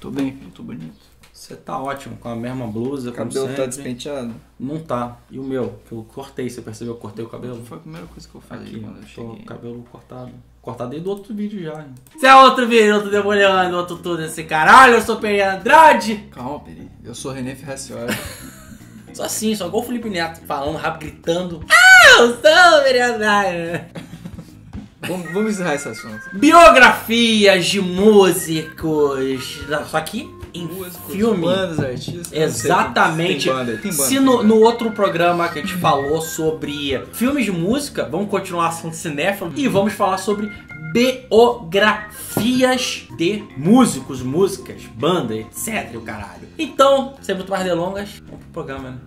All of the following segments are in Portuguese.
Tô bem, filho, tô bonito. Você tá ótimo, com a mesma blusa, O como cabelo tá sempre. despenteado? Não tá. E o meu? Que eu cortei, você percebeu? Eu cortei o cabelo? Foi a primeira coisa que eu falei Aqui, quando eu tô cheguei. com o cabelo cortado. Cortado desde o outro vídeo já. hein? Isso é outro vídeo, outro demolhando, outro tudo esse caralho, eu sou Peri Andrade. Calma, Peri. Eu sou René Ferracioli. Só assim, só igual o Felipe Neto, falando rápido, gritando. Ah, eu sou Peri Andrade. vamos, vamos encerrar esse assunto. Biografias de músicos. Só que em Músicos, filme. bandas, artistas. Exatamente. Tem banda, tem banda. Se no, no outro programa que a gente falou sobre filmes de música, vamos continuar assunto cinéfilo e vamos falar sobre biografias de músicos, músicas, banda, etc. e o caralho. Então, sem muito mais delongas, vamos pro programa, né?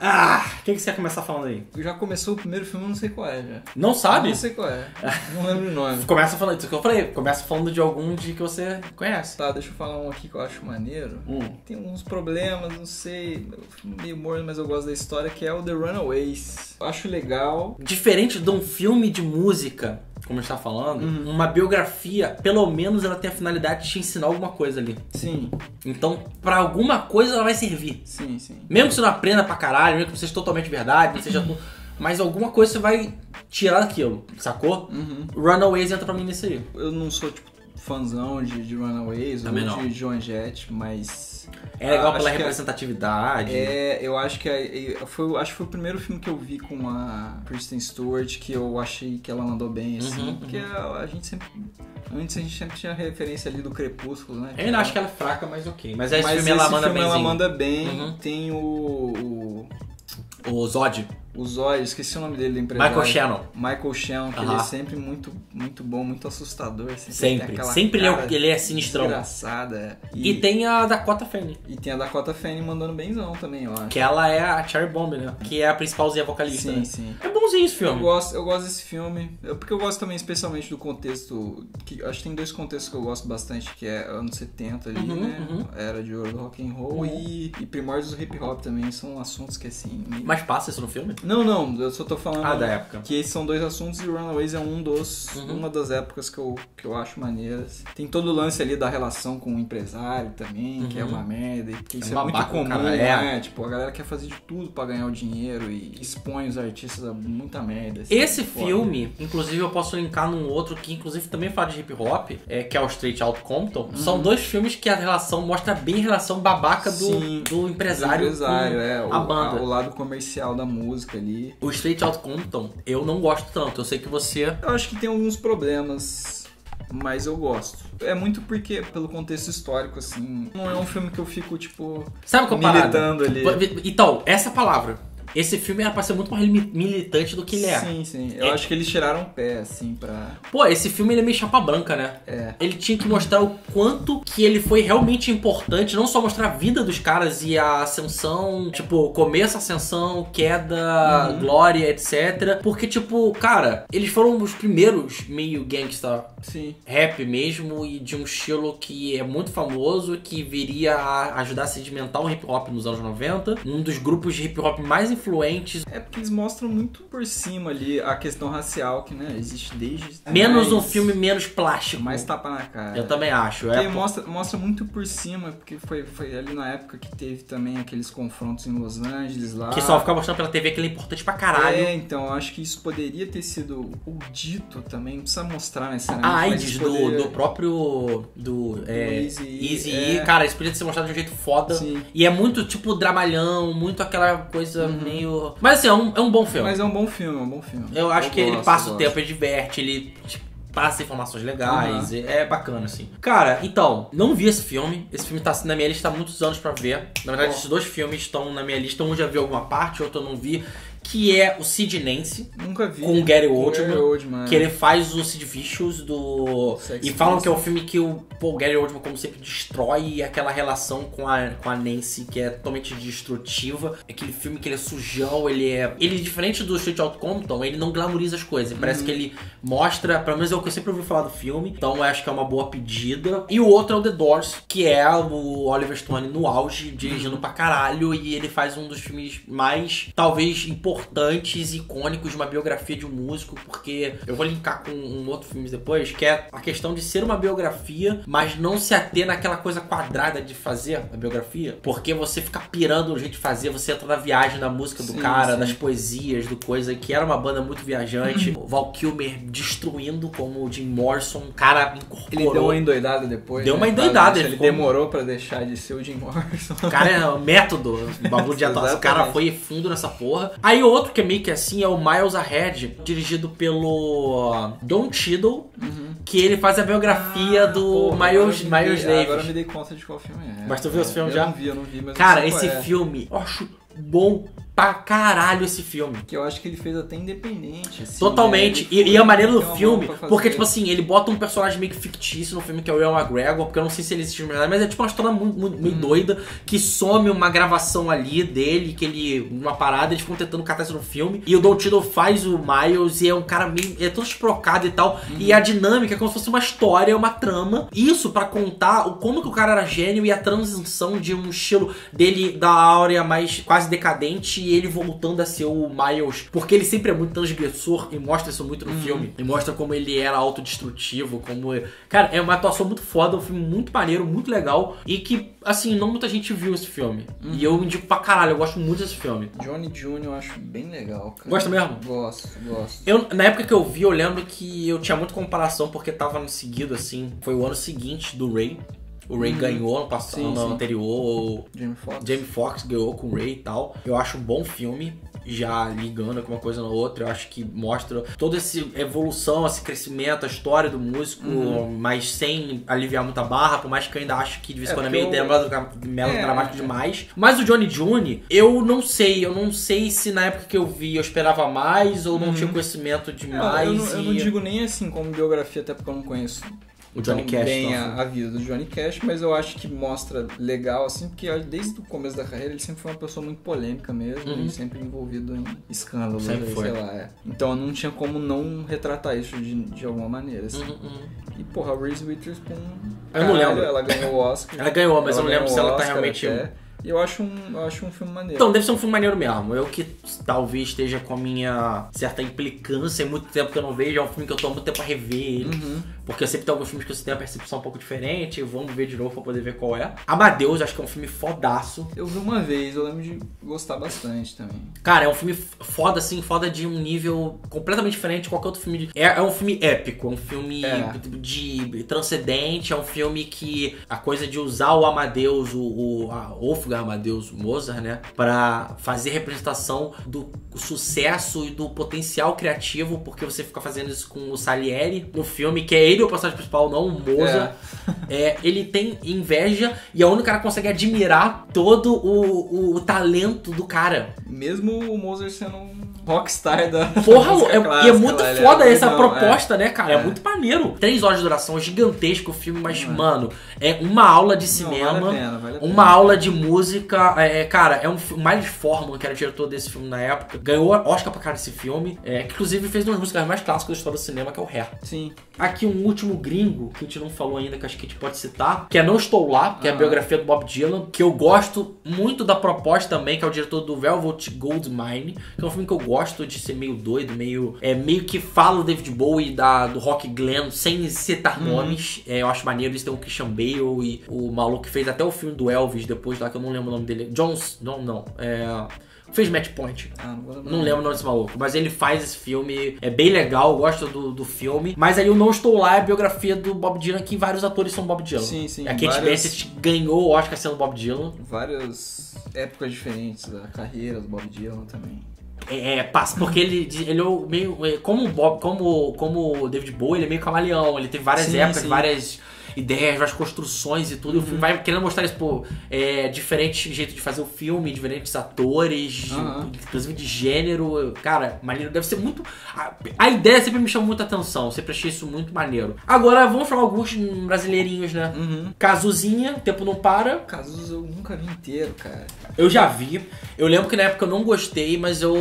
Ah, o que, que você ia começar falando aí? Já começou o primeiro filme, eu não sei qual é já. Não sabe? Não sei qual é. Não lembro o nome. Começa falando isso que eu falei, começa falando de algum de que você conhece. Tá, deixa eu falar um aqui que eu acho maneiro. Hum. Tem uns problemas, não sei, meio morno, mas eu gosto da história, que é o The Runaways. Eu acho legal. Diferente de um filme de música, como a gente tá falando, Uhum. uma biografia, pelo menos ela tem a finalidade de te ensinar alguma coisa ali. Sim, Então, pra alguma coisa ela vai servir. sim, sim. Mesmo que você não aprenda pra caralho, mesmo que seja totalmente verdade, não seja. Mas alguma coisa você vai tirar daquilo, sacou? Uhum. Runaways entra pra mim nesse aí. Eu não sou, tipo, fãzão de, de Runaways Também ou não. de Joan Jett, mas... É legal Ah, pela é- representatividade. É, eu acho que é, foi, acho que foi o primeiro filme que eu vi com a Kristen Stewart que eu achei que ela mandou bem, assim. Uhum, porque a, a gente sempre. Antes a gente sempre tinha referência ali do Crepúsculo, né? Eu ainda acho que ela é fraca, mas ok. Mas esse Mas filme esse ela manda filme ela manda bem. Uhum. Tem o. o O Zod, o Zóio, esqueci o nome dele do empresário. Michael Shannon. Michael Shannon, que ele Aham. é sempre muito, muito bom, muito assustador. Sempre, tem Sempre. aquela Sempre ele é, ele é sinistrão. desgraçada. é. E, tem a Dakota Fanning. e tem a Dakota Fanning mandando benzão também, eu acho. Que ela é a Cherry Bomb, né? Que é a principalzinha vocalista. Sim, né? sim. É bonzinho esse Eu filme. gosto, eu gosto desse filme, eu- porque eu gosto também especialmente do contexto, que acho que tem dois contextos que eu gosto bastante, que é anos 70 ali, Uhum, né, uhum. era de ouro do rock and roll Uhum. e, e primórdios do hip hop também, são assuntos que assim... Mas passa isso no filme? Não, não, eu só tô falando Ah, da época. que esses são dois assuntos e Runaways é um dos, Uhum. uma das épocas que eu, que eu acho maneiras. Tem todo o lance ali da relação com o empresário também, que é Uhum. uma merda, e porque isso É é, muito comum, cara, é. né, tipo, a galera quer fazer de tudo pra ganhar o dinheiro e expõe os artistas a muita merda. assim, Esse foda. filme, inclusive eu posso linkar num outro que inclusive também fala de hip hop, é, que é o Straight Outta Compton. São dois filmes que a relação mostra bem a relação babaca do, Sim. do empresário, empresário, com é, o, a banda. o lado comercial da música ali. O Straight Outta Compton eu não gosto tanto. Eu sei que você... Eu acho que tem alguns problemas, mas eu gosto. É muito porque, pelo contexto histórico, assim, não é um filme que eu fico, tipo, Sabe qual a parada? militando ali. Então, essa palavra. Esse filme era pra ser muito mais mi- militante do que ele é. Sim, sim. Eu É. acho que eles tiraram o pé, assim, pra. Pô, esse filme ele é meio chapa branca, né? É. Ele tinha que mostrar o quanto que ele foi realmente importante, não só mostrar a vida dos caras e a ascensão, tipo, começo, ascensão, queda, Uhum. glória, etc. Porque, tipo, cara, eles foram os primeiros meio gangsta Sim. rap mesmo e de um estilo que é muito famoso, que viria a ajudar a sedimentar o hip hop nos anos 90. Um dos grupos de hip hop mais influentes. É porque eles mostram muito por cima ali a questão racial, que, né, existe desde. Menos um mais- filme menos plástico. Mais tapa na cara. Eu também acho. Porque É, mostra, mostra muito por cima, porque foi, foi ali na época que teve também aqueles confrontos em Los Angeles lá. que só ficar mostrando pela TV que ele é importante pra caralho. É, então, eu acho que isso poderia ter sido o dito também, não precisa mostrar necessariamente. A AIDS Ah, do, poderia- do próprio. Do. É, Eazy-E, Easy é. Cara, isso podia ser mostrado de um jeito foda. Sim. E é muito, tipo, dramalhão, muito aquela coisa Uhum. Meio. Mas assim, é um, é um bom filme. Mas é um bom filme, é um bom filme. Eu acho que ele gosto, passa eu o tempo, ele diverte, ele passa informações legais, é bacana, assim. Cara, então, não vi esse filme. Esse filme tá na minha lista há muitos anos pra ver. Na verdade, Ó. esses dois filmes estão na minha lista. Um já vi alguma parte, outro eu não vi. Que é o Sid Nance, Nunca vi. com o Gary Oldman. Oldman. Que ele faz o Sid Vicious do. Sex e falam que é o filme que o, pô, o Gary Oldman, como sempre, destrói aquela relação com a, com a Nancy, que é totalmente destrutiva. Aquele filme que ele é sujão, ele é. Ele, diferente do Street Out Compton, ele não glamoriza as coisas. Parece que ele mostra, pelo menos é o que eu sempre ouvi falar do filme. Então eu acho que é uma boa pedida. E o outro é o The Doors, que é o Oliver Stone no auge, dirigindo pra caralho. E ele faz um dos filmes mais, talvez, importantes importantes e icônicos de uma biografia de um músico, porque eu vou linkar com um outro filme depois, que é a questão de ser uma biografia, mas não se ater naquela coisa quadrada de fazer a biografia, porque você fica pirando no jeito de fazer, você entra na viagem da música do Sim, cara, sim. das poesias, do coisa, que era uma banda muito viajante. o Val Kilmer destruindo como o Jim Morrison, um cara incorporou. Ele deu uma endoidada depois. Deu né? uma endoidada, Ele, ele ficou- demorou pra deixar de ser o Jim Morrison. O cara é método, o bagulho de atuação. O cara foi fundo nessa porra. Aí outro que é meio que assim é o Miles Ahead, dirigido pelo Don Cheadle, que ele faz a biografia do Uhum. Ah, Porra, Miles, agora Miles dei- Agora eu Davis. me dei conta de qual filme é. Mas tu viu esse filme eu já? não vi, eu não vi, mas Cara, esse é. filme, eu acho bom pra caralho esse filme. Que eu acho que ele fez até independente. assim, Totalmente. né? E, e a maneira do filme, porque, tipo assim, ele bota um personagem meio que fictício no filme que é o Ian McGregor, porque eu não sei se ele existe de verdade, mas é tipo uma história muito, muito- meio Uhum. doida, que some uma gravação ali dele, que ele, uma parada, eles ficam tentando catar isso no filme, e o Don Cheadle faz o Miles, e é um cara meio, é todo desprocado e tal, Uhum. e a dinâmica é como se fosse uma história, uma trama, isso pra contar o como que o cara era gênio e a transição de um estilo dele da áurea mais quase decadente e ele voltando a ser o Miles, porque ele sempre é muito transgressor e mostra isso muito no Uhum. filme. E mostra como ele era autodestrutivo, como. Cara, é uma atuação muito foda, um filme muito maneiro, muito legal. E que, assim, não muita gente viu esse filme. Uhum. E eu indico pra caralho, eu gosto muito desse filme. Johnny Jr. eu acho bem legal, cara. Gosta mesmo? Gosto, gosto. Eu, na época que eu vi, eu lembro que eu tinha muita comparação porque tava no seguido, assim. Foi o ano seguinte do Ray. O Ray ganhou ano passado, Sim, ano anterior. Jamie Foxx. Jamie Foxx ganhou com o Ray e tal. Eu acho um bom filme, já ligando com uma coisa na outra. Eu acho que mostra toda essa evolução, esse crescimento, a história do músico, mas sem aliviar muita barra, por mais que eu ainda acho que de vez em É, quando é meio eu- melodramático É, é. demais. Mas o Johnny June, eu não sei. Eu não sei se na época que eu vi eu esperava mais ou não tinha conhecimento É, demais. eu, não, eu não e- digo nem assim como biografia, até porque eu não conheço O Johnny tão Cash. bem então. a, a vida do Johnny Cash, mas eu acho que mostra legal, assim, porque desde o começo da carreira ele sempre foi uma pessoa muito polêmica mesmo Uhum. e sempre envolvido em escândalos, Sempre aí, foi. sei lá. é. Então não tinha como não retratar isso de, de alguma maneira, assim. Uhum, uhum. E porra, a Reese Witherspoon. Eu não caralho, lembro. Ela ganhou o Oscar. Ela ganhou, mas eu não lembro se ela tá realmente. até. Eu acho um, eu acho um filme maneiro. Então, deve ser um filme maneiro mesmo. Eu que talvez esteja com a minha certa implicância, é muito tempo que eu não vejo, é um filme que eu tô há muito tempo a rever ele. Uhum. Porque sempre tem alguns filmes que você tem uma percepção um pouco diferente, vamos ver de novo pra poder ver qual é. Amadeus, acho que é um filme fodaço. Eu vi uma vez, eu lembro de gostar bastante também. Cara, é um filme foda, assim, foda de um nível completamente diferente de qualquer outro filme. De... É, é um filme épico, é um filme É. de transcendente, é um filme que a coisa de usar o Amadeus, o, o a Wolfgang Amadeus Mozart, né, pra fazer representação do sucesso e do potencial criativo, porque você fica fazendo isso com o Salieri no filme, que é ele o personagem principal, não o Mozart. É, ele tem inveja e é o único cara que consegue admirar todo o, o talento do cara. Mesmo o Mozart sendo um rockstar da. Porra, música é, e é clássica muito lá, ele foda era essa proposta, né, cara? É. É. muito maneiro. Três horas de duração, é gigantesco o filme, mas, É. mano, é uma aula de Não, cinema. vale a pena, vale a pena. Uma aula de música, é, é, cara, é um filme. Miles Forman, que era o diretor desse filme na época, ganhou Oscar pra cara desse filme, é, que inclusive fez uma das músicas mais clássicas da história do cinema, que é o Hair. Sim. Aqui um último gringo que a gente não falou ainda, que acho que a gente pode citar, que é Não Estou Lá, que é a biografia do Bob Dylan, que eu gosto muito da proposta também, que é o diretor do Velvet Goldmine, que é um filme que eu gosto de ser meio doido, meio é meio que fala do David Bowie da do Rock Glenn sem citar nomes. É, eu acho maneiro, eles tem o Christian Bale e o maluco que fez até o filme do Elvis depois lá, que eu não lembro o nome dele. Jones, não, não, é fez Match Point. Ah, não lembrar. Não lembro o nome desse maluco, mas ele faz esse filme, é bem legal, gosto do, do filme. Mas aí o Não Estou Lá é a biografia do Bob Dylan, que vários atores são Bob Dylan. Sim, sim. A Kate várias- Blanchett ganhou o Oscar sendo Bob Dylan. Várias épocas diferentes da carreira do Bob Dylan também. É, é, passa, porque ele, ele é meio. é, Como o Bob, como, como o David Bowie, ele é meio camaleão. Ele teve várias Sim, épocas, sim. várias ideias, várias construções e tudo. E o filme vai querendo mostrar isso, pô, é, diferente jeito de fazer o filme, diferentes atores, Aham. inclusive de gênero. Cara, maneiro. Deve ser muito. A, a ideia sempre me chamou muita atenção. Sempre achei isso muito maneiro. Agora, vamos falar alguns brasileirinhos, né? Uhum. Cazuzinha, Tempo Não Para. Casos eu nunca vi inteiro, cara. Eu já vi. Eu lembro que na época eu não gostei, mas eu.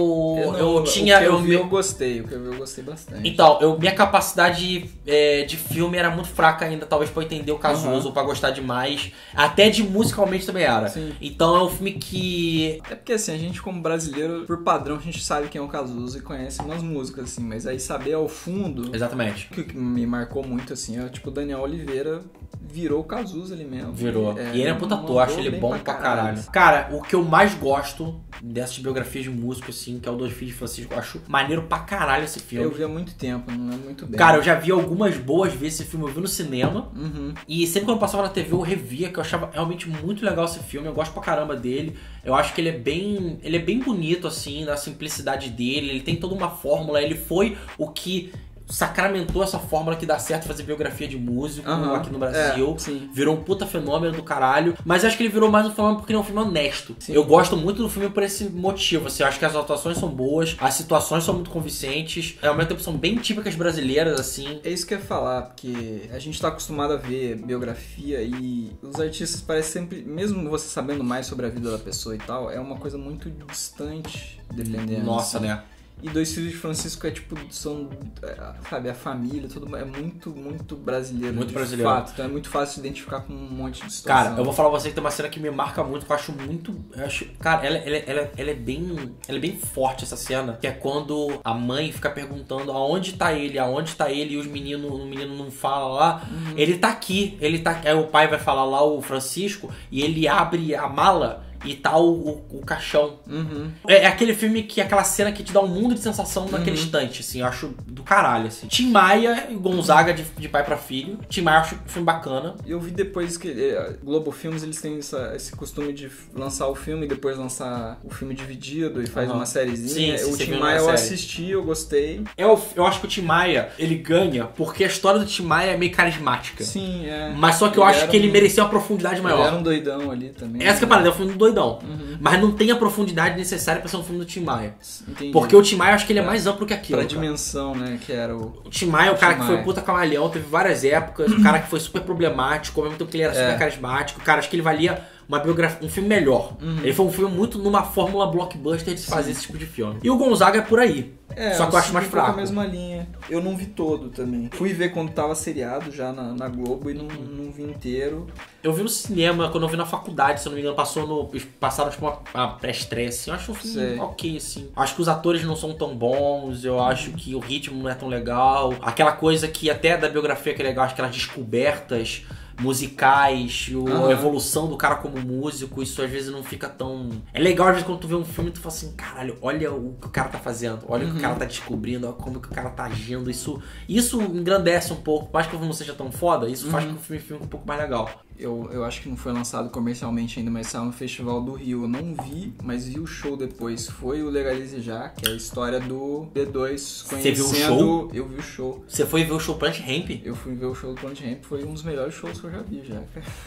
Eu, não- tinha. O que eu, eu vi, eu gostei. O que eu vi, eu gostei bastante. Então, eu, minha capacidade é, de filme era muito fraca ainda, talvez pra entender o Cazuza, ou pra gostar demais. Até de musicalmente também era. Sim. Então é um filme que. É porque assim, a gente como brasileiro, por padrão, a gente sabe quem é o Cazuza e conhece umas músicas, assim, mas aí saber ao fundo. Exatamente. O que me marcou muito, assim, é tipo, o Daniel Oliveira virou o Cazuza ali mesmo. Virou. É, e ele é puta ator, acho ele bom pra caralho. Cara, o que eu mais gosto dessas biografias de músico, assim, que é o Dois Filhos de Francisco, eu acho maneiro pra caralho esse filme. Eu vi há muito tempo, não é muito bem. Cara, eu já vi algumas boas vezes esse filme, eu vi no cinema. Uhum. E sempre quando passava na TV eu revia, que eu achava realmente muito legal esse filme. Eu gosto pra caramba dele. Eu acho que ele é bem. Ele é bem bonito, assim, na simplicidade dele. Ele tem toda uma fórmula. Ele foi o que sacramentou essa fórmula que dá certo fazer biografia de músico Aham. aqui no Brasil. É. Virou um puta fenômeno do caralho. Mas acho que ele virou mais um fenômeno porque ele é um filme honesto. Sim. Eu gosto muito do filme por esse motivo. Assim, eu acho que as atuações são boas, as situações são muito convincentes. Ao mesmo tempo são bem típicas brasileiras, assim. É isso que eu ia falar, porque a gente tá acostumado a ver biografia e os artistas parecem sempre, mesmo você sabendo mais sobre a vida da pessoa e tal, é uma coisa muito distante, dependendo. Nossa, assim. né? E Dois Filhos de Francisco é tipo, são, é, sabe, a família, tudo é muito, muito brasileiro. Muito de brasileiro. Fato, então é muito fácil se identificar com um monte de situação. Cara, eu vou falar pra você que tem uma cena que me marca muito, que eu acho muito. Eu acho, cara, ela, ela, ela, ela é bem. Ela é bem forte essa cena. Que é quando a mãe fica perguntando aonde tá ele, aonde tá ele, e os meninos, o menino não fala lá. Ele tá aqui, ele tá. Aí o pai vai falar lá, o Francisco, e ele abre a mala. E tá o, o, caixão. Uhum. É, é aquele filme que aquela cena que te dá um mundo de sensação naquele instante, assim, eu acho do caralho, assim. Tim Maia e Gonzaga de, de pai pra filho. Tim Maia eu acho um filme bacana. Eu vi depois que é, Globo Filmes eles têm essa- esse costume de lançar o filme e depois lançar o filme dividido e faz Aham. uma sériezinha. Sim, sim, o Tim Maia eu série. assisti, eu gostei. Eu, eu acho que o Tim Maia, ele ganha porque a história do Tim Maia é meio carismática. Sim, é. Mas só que eu acho era que ele um- merecia uma profundidade Ele maior. era um doidão ali também. Essa que é a parada, é um filme doidão. Uhum. Mas não tem a profundidade necessária pra ser um filme do Tim Maia. Entendi. Porque o Tim Maia, eu acho que ele é mais amplo que aquilo. Pra cara. dimensão, né, que era o... O Tim Maia é o cara que foi puta camalhão, teve várias épocas, o cara que foi super problemático, ao mesmo tempo que ele era super É. carismático. Cara, acho que ele valia uma biografia, um filme melhor. Ele foi um filme muito numa fórmula blockbuster de se fazer esse tipo de filme. E o Gonzaga é por aí. É, Só que eu acho mais com a fraco. mesma linha. Eu não vi todo também. Fui ver quando tava seriado já na, na Globo e não, não vi inteiro. Eu vi no cinema, quando eu vi na faculdade, se eu não me engano, passou no. Passaram tipo uma, uma pré-estreia, assim. Eu acho um filme Sei. ok, assim. Acho que os atores não são tão bons, eu acho que o ritmo não é tão legal. Aquela coisa que até da biografia que é legal, aquelas descobertas musicais, o- a Aham. evolução do cara como músico, isso às vezes não fica tão. É legal às vezes quando tu vê um filme tu fala assim, caralho, olha o que o cara tá fazendo, olha o que o cara tá descobrindo, olha como que o cara tá agindo. Isso, isso engrandece um pouco, por mais que o filme não seja tão foda, isso faz com que o filme fique um pouco mais legal. Eu, eu acho que não foi lançado comercialmente ainda, mas saiu no Festival do Rio. Eu não vi, mas vi o show depois. Foi o Legalize Já, que é a história do B2 Você viu o conhecendo... show? Eu vi o show. Você foi ver o show Punch Ramp? Eu fui ver o show do Planet Ramp, foi um dos melhores shows que eu já vi já.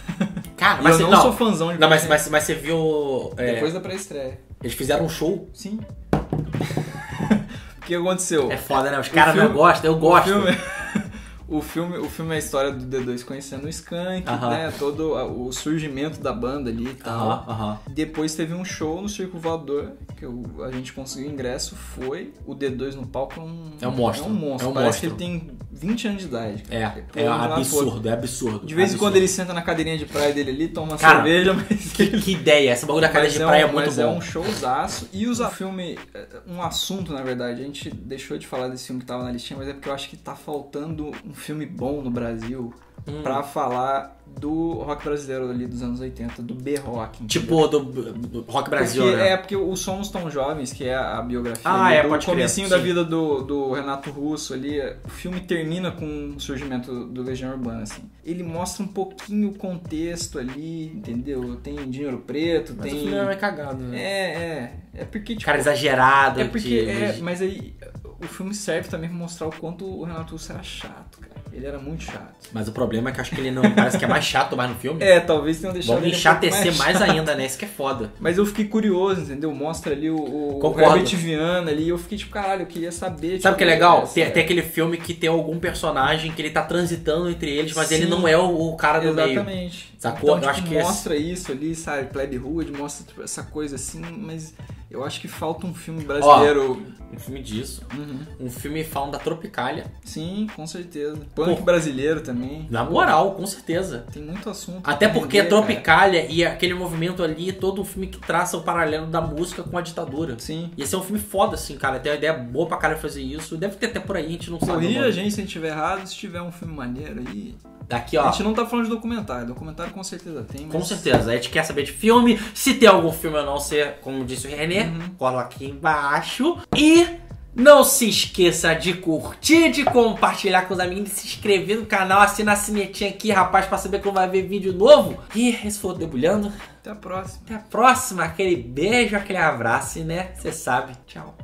Cara, mas eu você, não, não, sou fãzão de não, mas, mas, mas você viu. é. Depois da pré-estreia. Eles fizeram um show. Sim. o que aconteceu? É foda, né? Os caras não gostam, eu gosto. O filme, o filme é a história do D2 conhecendo o Skank, Aham. né? Todo o surgimento da banda ali e tal. Aham, aham. Depois teve um show no Circo Voador, que eu- a gente conseguiu ingresso, foi. O D2 no palco é um, É um monstro. É um monstro. É um Parece monstro. que ele tem 20 anos de idade. É, cara. é um absurdo, é absurdo. De vez em absurdo. quando ele senta na cadeirinha de praia dele ali, toma Cara, cerveja, mas Que, que ideia, essa bagulho da cadeia mas de é praia um, é muito mas bom. é um showzaço. E o filme, é, um assunto, na verdade, a gente deixou de falar desse filme que tava na listinha, mas é porque eu acho que tá faltando um filme bom no Brasil Hum. pra falar do rock brasileiro ali dos anos 80, do B-Rock. Tipo do, do Rock Brasil, porque, né? É, porque o Somos Tão Jovens, que é a biografia Ah, ali, é, do pode crer, comecinho da vida do, do Renato Russo ali, o filme termina com o surgimento do Legião Urbana, assim. Ele mostra um pouquinho o contexto ali, entendeu? Tem Dinheiro Preto, Mas tem... o filme é cagado, né? É, é. É porque, tipo... Cara exagerado. é porque... de- é, mas aí, o filme serve também pra mostrar o quanto o Renato Russo era chato, cara. Ele era muito chato. Mas o problema é que eu acho que ele não. Parece que é mais chato mais no filme. É, talvez tenham deixado Vamos ele enchatecer pouco mais ainda, né? Isso que é foda. Mas eu fiquei curioso, entendeu? Mostra ali o, o, o Concordo. Herbert Viana ali e eu fiquei tipo, caralho, eu queria saber. Sabe o tipo, que é legal? essa- Tem, tem aquele filme que tem algum personagem que ele tá transitando entre eles, mas Sim. ele não é o, o cara do meio. Exatamente. Sacou? Então, Eu tipo, acho que esse- mostra isso ali, sabe? Plebe Hood, mostra tipo, essa coisa assim, mas eu acho que falta um filme brasileiro. Um filme disso. Um filme falando da Tropicália. Sim, com certeza. Punk Pô, brasileiro também. Na moral, com certeza. Tem muito assunto. Até porque render, Tropicália cara. e aquele movimento ali é todo um filme que traça o paralelo da música com a ditadura. Sim. Ia ser um filme foda, assim, cara. Tem uma ideia boa pra cara fazer isso. Deve ter até por aí, a gente não sabe. Corrija a gente se a gente estiver errado, se tiver um filme maneiro aí. Daqui, ó. A gente não tá falando de documentário. Documentário com certeza tem, mas... Com certeza. A gente quer saber de filme. Se tem algum filme ou não, ser, como disse o René, uhum. cola aqui embaixo. E não se esqueça de curtir, de compartilhar com os amigos, de se inscrever no canal, assinar a sinetinha aqui, rapaz, pra saber quando vai ver vídeo novo. E esse foi o Debulhando. Até a próxima. Até a próxima. Aquele beijo, aquele abraço, né? Você sabe. Tchau.